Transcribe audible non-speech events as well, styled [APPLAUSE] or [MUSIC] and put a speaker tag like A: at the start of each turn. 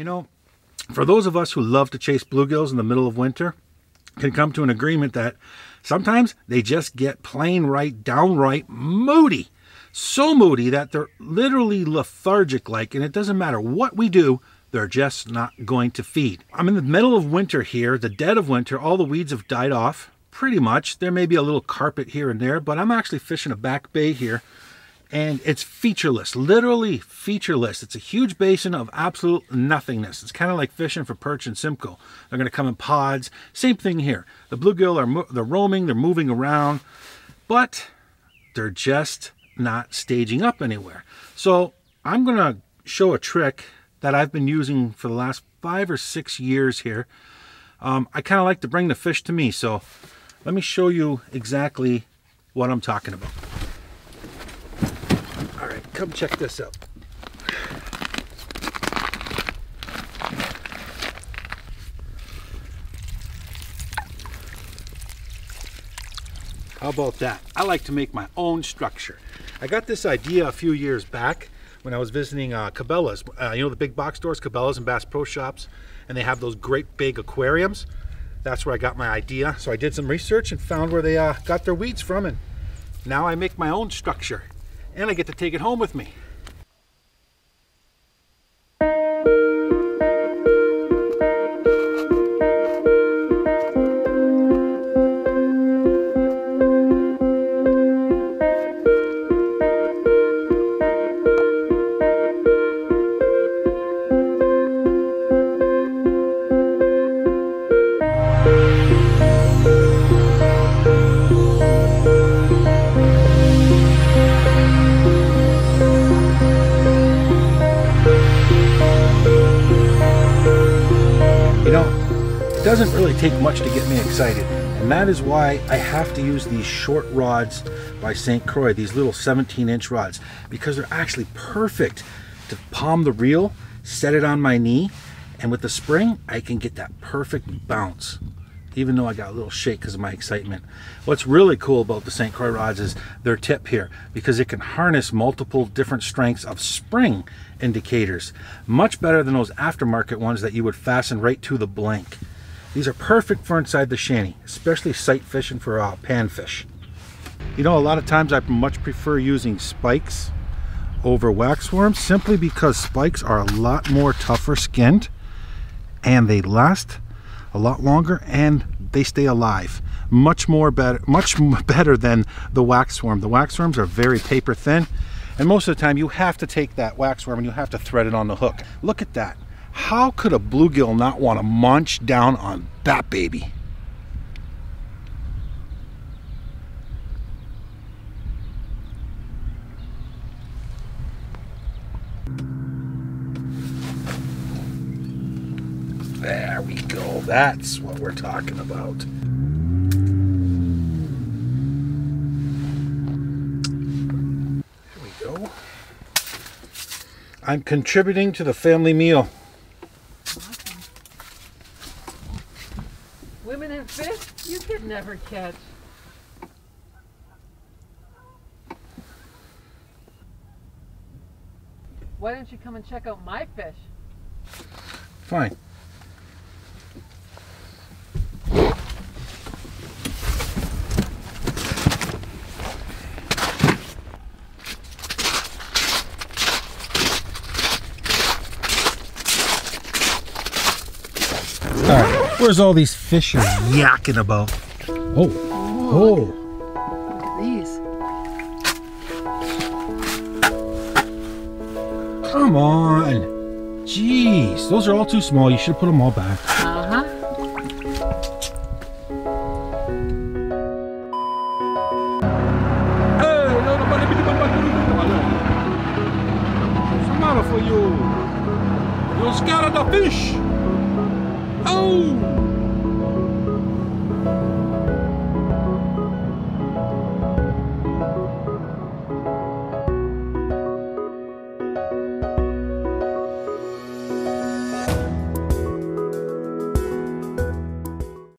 A: You know, for those of us who love to chase bluegills in the middle of winter, can come to an agreement that sometimes they just get plain right, downright moody. So moody that they're literally lethargic like, and it doesn't matter what we do, they're just not going to feed. I'm in the middle of winter here, the dead of winter, all the weeds have died off, pretty much. There may be a little carpet here and there, but I'm actually fishing a back bay here and it's featureless, literally featureless. It's a huge basin of absolute nothingness. It's kind of like fishing for perch and Simcoe. They're going to come in pods. Same thing here. The bluegill are they're roaming, they're moving around, but they're just not staging up anywhere. So I'm going to show a trick that I've been using for the last five or six years here. Um, I kind of like to bring the fish to me, so let me show you exactly what I'm talking about come check this out. How about that? I like to make my own structure. I got this idea a few years back when I was visiting uh, Cabela's. Uh, you know the big box stores, Cabela's and Bass Pro Shops, and they have those great big aquariums. That's where I got my idea. So I did some research and found where they uh, got their weeds from, and now I make my own structure and I get to take it home with me. Doesn't really take much to get me excited, and that is why I have to use these short rods by St. Croix, these little 17 inch rods, because they're actually perfect to palm the reel, set it on my knee, and with the spring, I can get that perfect bounce even though I got a little shake because of my excitement. What's really cool about the St. Croix rods is their tip here because it can harness multiple different strengths of spring indicators. Much better than those aftermarket ones that you would fasten right to the blank. These are perfect for inside the shanty, especially sight fishing for uh, panfish. You know, a lot of times I much prefer using spikes over waxworms simply because spikes are a lot more tougher skinned and they last a lot longer and they stay alive. Much more better much [LAUGHS] better than the waxworm the waxworms are very paper thin and most of the time you have to take that waxworm and you have to thread it on the hook. Look at that how could a bluegill not want to munch down on that baby? There we go. That's what we're talking about. There we go. I'm contributing to the family meal.
B: Women and fish you could never catch. Why don't you come and check out my fish?
A: Fine. Where's all these fish you're yakking about? Oh, oh.
B: Look at these.
A: Come on. Jeez, those are all too small. You should put them all back.
B: Uh-huh.
A: What's the matter for you? You're scared of the fish? Oh!